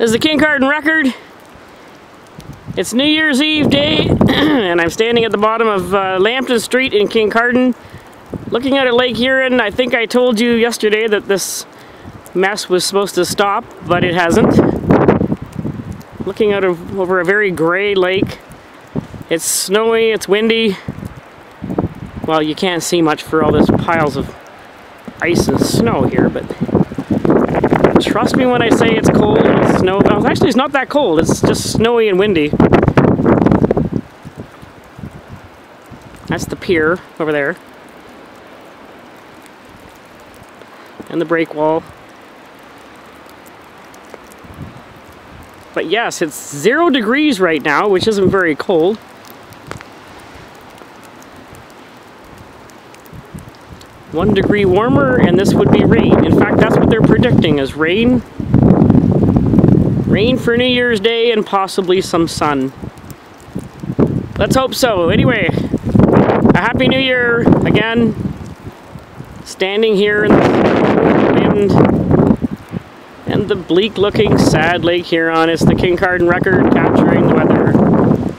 This is the Kincardine Record. It's New Year's Eve day, and I'm standing at the bottom of uh, Lambton Street in Kincardine, looking at Lake Huron. I think I told you yesterday that this mess was supposed to stop, but it hasn't. Looking out of, over a very gray lake. It's snowy, it's windy. Well, you can't see much for all this piles of ice and snow here, but Trust me when I say it's cold and it's snow. Well, actually, it's not that cold. It's just snowy and windy. That's the pier over there. And the break wall. But yes, it's zero degrees right now, which isn't very cold. One degree warmer and this would be rain. In fact, that's what they're predicting is rain. Rain for New Year's Day and possibly some sun. Let's hope so. Anyway, a Happy New Year again. Standing here in the wind and the bleak looking sad Lake Huron. It's the Kincardine record capturing the weather.